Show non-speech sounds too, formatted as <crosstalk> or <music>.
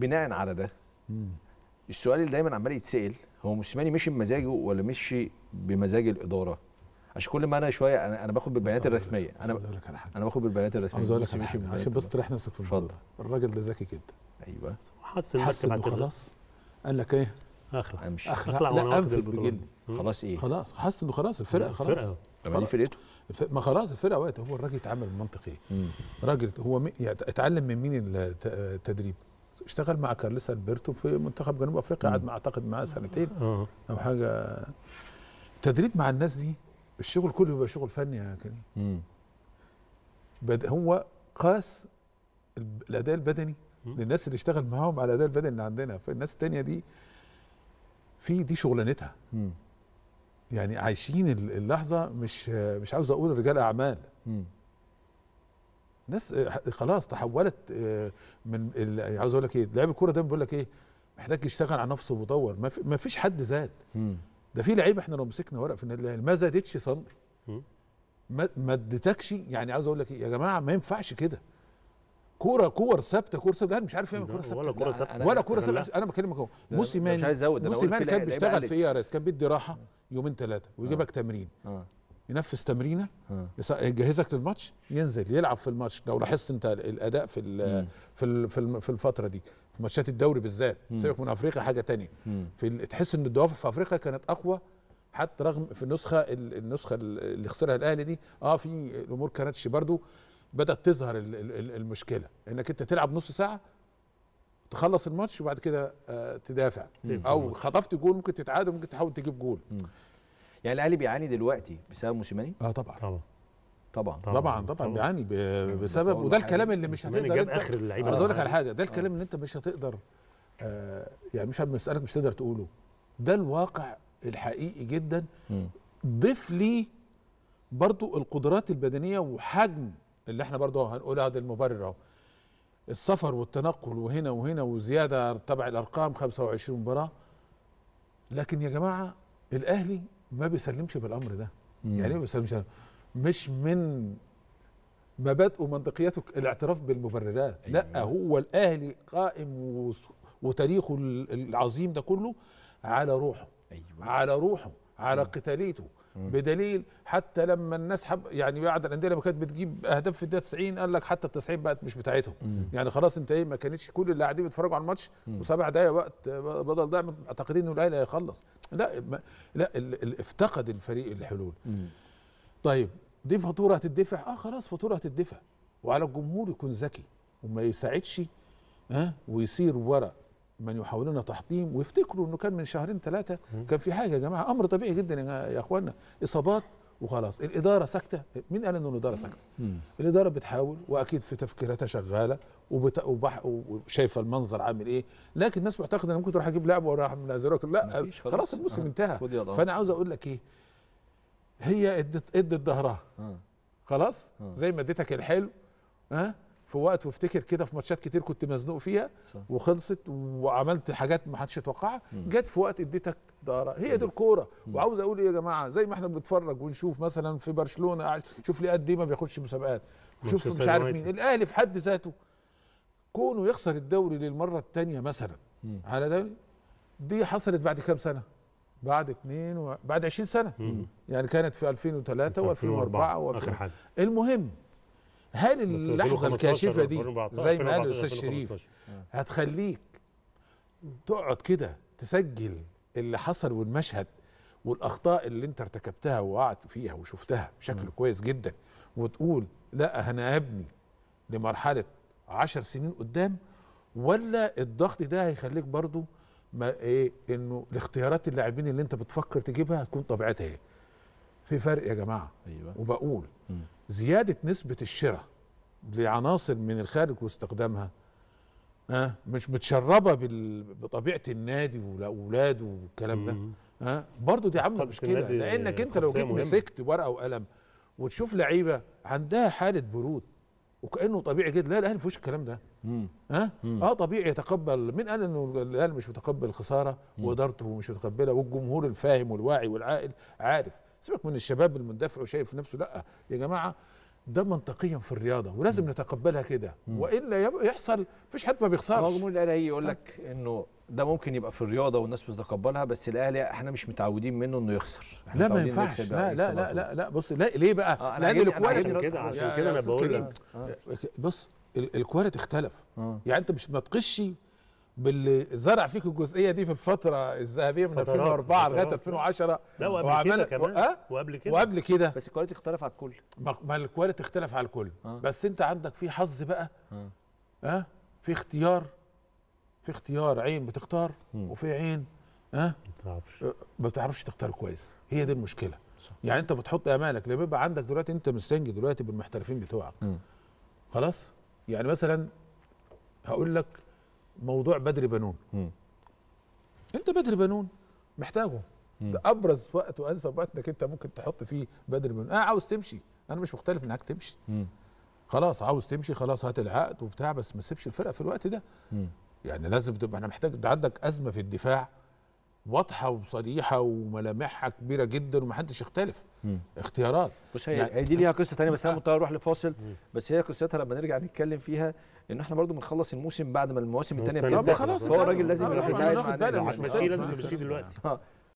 بناء على ده السؤال اللي دايما عمال يتسأل هو موسيماني مشي بمزاجه ولا مشي بمزاج الإدارة؟ عشان كل ما أنا شوية أنا, أنا باخد بالبيانات الرسمية. أنا أقول لك على حاجة. أنا باخد بالبيانات الرسمية. عاوز أقول لك على حاجة. عشان بس. تريح نفسك في الموضوع الراجل ده ذكي جدا. أيوه. حس حس انه خلاص قال لك إيه؟ أخلع. أمشي. أخلع. أخلع لا أنفذ. بجلدي خلاص إيه؟ خلاص. حس إنه خلاص الفرقة خلاص. الفرقة. طب ما دي فرقته؟ ما خلاص الفرقة وقت هو الراجل اتعامل بمنطق إيه راجل هو مي- يعني اتعلم من مين الت- التدريب اشتغل مع كارلوس ألبرتو في منتخب جنوب أفريقيا قعد مع أعتقد معاه سنتين آه. أو حاجة. التدريب مع الناس دي الشغل كله بيبقى شغل فني يا كريم. بد هو قاس الأداء البدني. للناس اللي اشتغل معاهم على الأداء البدني اللي عندنا. فالناس التانية دي في دي شغلانتها. يعني عايشين ال- اللحظة مش مش عاوز أقول رجال أعمال. ناس آه، خلاص تحولت آه، من ال- عاوز أقول لك إيه لاعب الكورة ده بيقول لك إيه محتاج يشتغل على نفسه ويطور ما, في ما فيش حد زاد. ده في لعيبه إحنا لو مسكنا ورق في النادي الأهلي ما زادتش سنتي. ما ما اديتكش يعني عاوز أقول لك إيه يا جماعة ما ينفعش كده. كورة كور ثابتة كوره ثابتة. مش عارف يعمل كورة ثابته ولا لا، ثابتة. ولا كورة. ثابتة. أنا بكلمك أهو. موسيماني موسيماني كان بيشتغل. في إيه يا ريس كان بيدي راحة يومين ثلاثة ويجيبك تمرين. آه. ينفذ تمرينة يجهزك للماتش ينزل يلعب في الماتش. لو لاحظت انت الأداء في ال-. في ال- في في الفترة دي في ماتشات الدوري بالذات. سيبك من أفريقيا حاجة تانية. في تحس إن الدوافع في أفريقيا كانت أقوى حتى رغم في النسخة ال- النسخة اللي خسرها الأهلي دي آه في الأمور كانتش برضو بدأت تظهر ال- ال- ال- المشكلة. إنك أنت تلعب نص ساعة تخلص الماتش وبعد كده آه تدافع. أو. خطفت جول ممكن تتعادل ممكن تحاول تجيب جول. يعني الأهلي بيعاني دلوقتي بسبب موسيماني؟ آه طبعا. طبعا. طبعا. طبعا. طبعا بيعاني ب- بسبب وده. الكلام اللي مش هتقدر جاب انت آخر اللعيبة عايز أقول لك على حاجة ده الكلام اللي انت مش هتقدر آه يعني مش مسألة مش تقدر تقوله. ده الواقع الحقيقي جدا. ضيف لي برضو القدرات البدنية وحجم اللي إحنا برضو هنقولها ده المبرر اهو. السفر والتنقل وهنا وهنا وزيادة تبع الأرقام 25 مباراة. لكن يا جماعة الأهلي ما بيسلمش بالأمر ده. مم. يعني إيه ما بيسلمش؟ مش من مبادئه ومنطقياته الاعتراف بالمبررات. أيوة. لا هو الأهلي قائم وتاريخه ال- العظيم ده كله على روحه. أيوه. على روحه. على قتاليته بدليل حتى لما الناس حب يعني بعد الأندية لما كانت بتجيب أهداف في الدقيقة 90 قال لك حتى ال 90 بقت مش بتاعتهم. يعني خلاص انت إيه ما كانتش كل اللي قاعدين بيتفرجوا على الماتش وسبع دقايق وقت بدل ضاع معتقدين إنه الأهلي هيخلص. لا ما لا ال- ال- افتقد الفريق الحلول. طيب دي فاتورة هتدفع؟ آه خلاص فاتورة هتدفع. وعلى الجمهور يكون ذكي وما يساعدش ها ويصير ورق من يحاولون تحطيم ويفتكروا إنه كان من شهرين ثلاثة كان في حاجة يا جماعة. أمر طبيعي جدا يا اخوانا إصابات وخلاص. الإدارة ساكتة. مين قال إنه الإدارة ساكتة. الإدارة بتحاول وأكيد في تفكيراتها شغالة وبت... وبح... وشايفة المنظر عامل إيه. لكن الناس معتقدة ان ممكن تروح أجيب لاعب وراح منزلوك لا مفيش خلاص. الموسم آه. انتهى. فأنا عاوز أقول لك إيه. هي ادت إدت ظهرها. آه. خلاص؟ آه. زي ما اديتك الحلو. ها؟ في وقت وافتكر كده في ماتشات كتير كنت مزنوق فيها صح. وخلصت وعملت حاجات ما حدش يتوقعها جت في وقت اديتك ظهرها هي دي الكورة. وعاوز أقول إيه يا جماعة؟ زي ما إحنا بنتفرج ونشوف مثلا في برشلونة شوف لي قد إيه ما بياخدش مسابقات شوف مانشستر مش عارف. مين الأهلي في حد ذاته كونه يخسر الدوري للمرة الثانية مثلا. مم. على دوري دي حصلت بعد كام سنة؟ بعد اتنين و... بعد 20 سنة. مم. يعني كانت في 2003 و2004 آخر حاجة. المهم هل اللحظة 2015 الكاشفة دي 2014 زي ما قال 2014 الاستاذ شريف 2015. هتخليك تقعد كده تسجل اللي حصل والمشهد والأخطاء اللي أنت ارتكبتها وقعت فيها وشفتها بشكل كويس جدا وتقول لا أنا ابني لمرحلة عشر سنين قدام ولا الضغط ده هيخليك برضو ما إيه إنه الاختيارات اللاعبين اللي أنت بتفكر تجيبها هتكون طبيعتها إيه في فرق يا جماعة أيوه وبقول مم. زيادة نسبة الشراء لعناصر من الخارج واستخدامها ها مش متشربة بال... بطبيعة النادي واولاده والكلام ده. ها برضه دي عاملة مشكلة لأنك أنت لو جيت. مسكت ورقة وقلم وتشوف لعيبة عندها حالة برود وكأنه طبيعي جدا لا الأهلي ما فيهوش الكلام ده. ها. آه طبيعي يتقبل مين قال إنه الأهلي مش متقبل الخساره وإدارته مش متقبلها والجمهور الفاهم والواعي والعاقل عارف سيبك من الشباب المندفع وشايف نفسه لا يا جماعة ده منطقيا في الرياضة ولازم نتقبلها كده. وإلا يحصل مفيش حد ما بيخسرش. رغم الأهلي يقول لك إنه ده ممكن يبقى في الرياضة والناس بتتقبلها بس الأهلي إحنا مش متعودين منه إنه يخسر. لا ما ينفعش. لا لا لا لا. لا بص لا ليه بقى؟ آه، لأن ال quality كده عشان كده أنا بقول لك. بص ال- ال quality اختلف آه. يعني أنت مش ما تقش باللي زرع فيك الجزئية دي في الفترة الذهبية من فترات- 2004 لغاية فترات. 2010 لا وقبل كده كمان. أه؟ وقبل كده. وقبل كده. بس ال quality اختلف على الكل. ما ما ال quality اختلف على الكل. آه. بس انت عندك في حظ بقى. آه. ها في اختيار. في اختيار. عين بتختار مم. وفي عين. ها ما تعرفش. ما بتعرفش تختار كويس. هي دي المشكلة. صح. يعني انت بتحط امالك لما يبقى عندك دلوقتي انت مستنجي دلوقتي بالمحترفين بتوعك. مم. خلاص؟ يعني مثلا هقول لك موضوع بدري بنون مم. انت بدري بنون محتاجه مم. ده أبرز وقت وأنسب وقت إنك أنت ممكن تحط فيه بدري بنون آه عاوز تمشي أنا مش مختلف إنك تمشي مم. خلاص عاوز تمشي خلاص هات العقد وبتاع بس ما تسيبش الفرقة في الوقت ده مم. يعني لازم تبقى أنا محتاج ده عندك أزمة في الدفاع واضحة وصريحة وملامحها كبيرة جدا ومحدش يختلف مم. اختيارات بص هي يعني- دي ليها قصة ثانية بس أنا آه. <laughs> مضطر أروح لفاصل بس هي قصتها لما نرجع نتكلم فيها إن إحنا برضو بنخلص الموسم بعد ما المواسم الثانية بتبدأ خلاص فهو انتهى. الراجل لازم آه، يروح آه، النادي مش محتاج. لازم نمشيه دلوقتي آه